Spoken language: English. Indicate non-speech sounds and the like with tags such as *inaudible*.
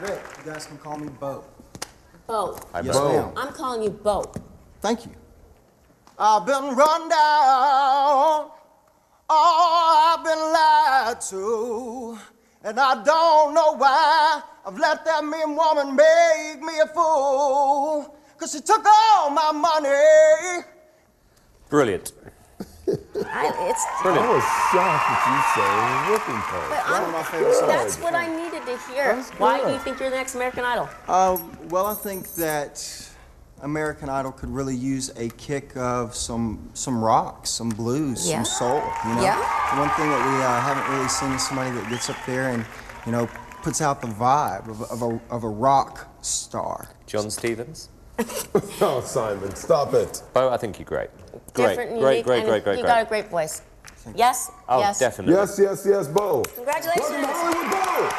Rick, you guys can call me Bo. Bo. Hi, Yes, Bo. ma'am. I'm calling you Bo. Thank you. I've been run down. Oh, I've been lied to. And I don't know why I've let that mean woman make me a fool. Cause she took all my money. Brilliant. I, it's, I was shocked that you sang Whipping Post. but One I'm, of my favorite songs. that's what I needed to hear. Why do you think you're the next American Idol? Uh, well, I think that American Idol could really use a kick of some some rock, some blues, Yeah. some soul. You know, Yeah. one thing that we uh, haven't really seen is somebody that gets up there and you know puts out the vibe of, of a of a rock star. John Stevens. *laughs* Oh, Simon, stop it. Bo, I think you're great. Great, Different, great, unique, great, great, great, You great. got a great voice. Yes? Oh, yes. definitely. Yes, yes, yes, Bo. Congratulations. Welcome to Hollywood Bo.